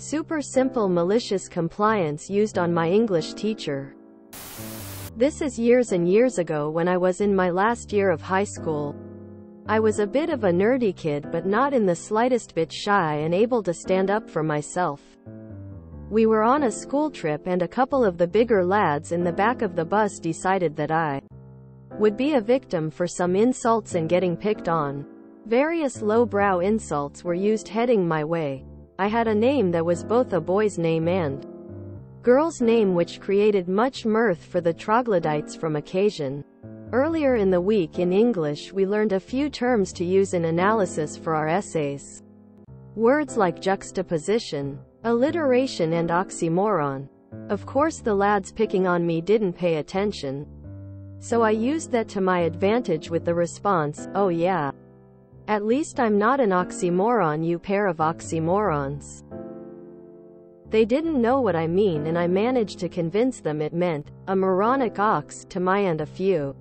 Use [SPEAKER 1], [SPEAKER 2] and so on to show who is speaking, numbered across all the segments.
[SPEAKER 1] Super simple malicious compliance used on my English teacher. This is years and years ago when I was in my last year of high school. I was a bit of a nerdy kid but not in the slightest bit shy and able to stand up for myself. We were on a school trip and a couple of the bigger lads in the back of the bus decided that I would be a victim for some insults and getting picked on. Various low-brow insults were used heading my way. I had a name that was both a boy's name and girl's name which created much mirth for the troglodytes from occasion. Earlier in the week in English we learned a few terms to use in analysis for our essays. Words like juxtaposition, alliteration and oxymoron. Of course the lads picking on me didn't pay attention. So I used that to my advantage with the response, oh yeah. At least I'm not an oxymoron you pair of oxymorons. They didn't know what I mean and I managed to convince them it meant, a moronic ox, to my and a few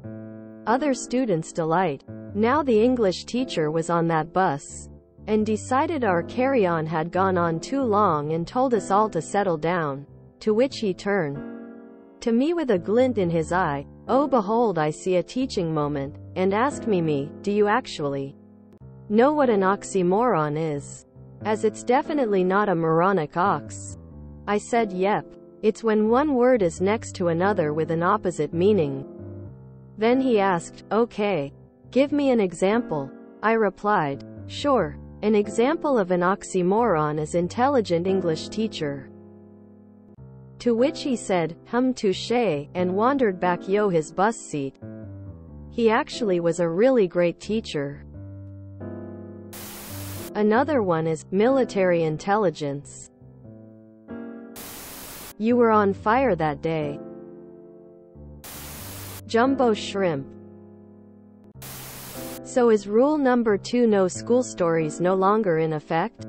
[SPEAKER 1] other students' delight. Now the English teacher was on that bus and decided our carry-on had gone on too long and told us all to settle down, to which he turned to me with a glint in his eye, oh behold I see a teaching moment, and asked me me, do you actually know what an oxymoron is? As it's definitely not a moronic ox. I said yep. It's when one word is next to another with an opposite meaning. Then he asked, okay. Give me an example. I replied, sure. An example of an oxymoron is intelligent English teacher. To which he said, hum touche, and wandered back yo his bus seat. He actually was a really great teacher. Another one is, military intelligence. You were on fire that day. Jumbo shrimp. So is rule number two no school stories no longer in effect?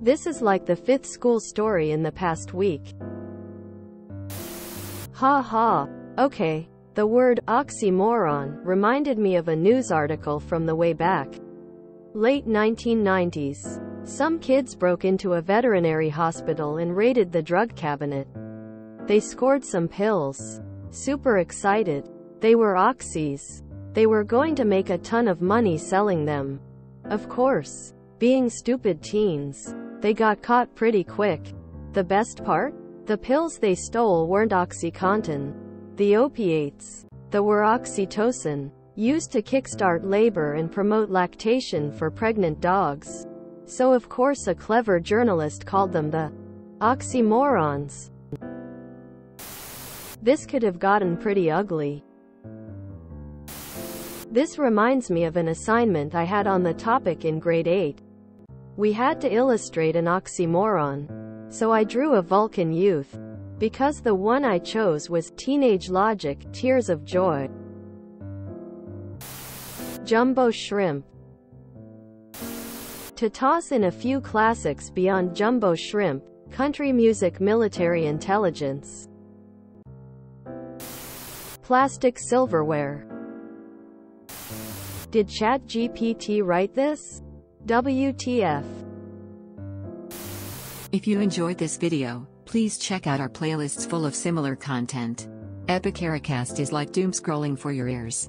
[SPEAKER 1] This is like the fifth school story in the past week. Ha ha. Okay. The word oxymoron reminded me of a news article from the way back. Late 1990s. Some kids broke into a veterinary hospital and raided the drug cabinet. They scored some pills. Super excited. They were oxys. They were going to make a ton of money selling them. Of course. Being stupid teens. They got caught pretty quick. The best part? The pills they stole weren't OxyContin. The opiates. They were oxytocin. Used to kickstart labor and promote lactation for pregnant dogs. So of course a clever journalist called them the oxymorons. This could have gotten pretty ugly. This reminds me of an assignment I had on the topic in grade 8. We had to illustrate an oxymoron. So I drew a Vulcan youth. Because the one I chose was Teenage Logic, Tears of Joy. Jumbo Shrimp. To toss in a few classics beyond Jumbo Shrimp, country music military intelligence. Plastic silverware. Did ChatGPT write this? WTF.
[SPEAKER 2] If you enjoyed this video, please check out our playlists full of similar content. Epic Epicaricast is like doom scrolling for your ears.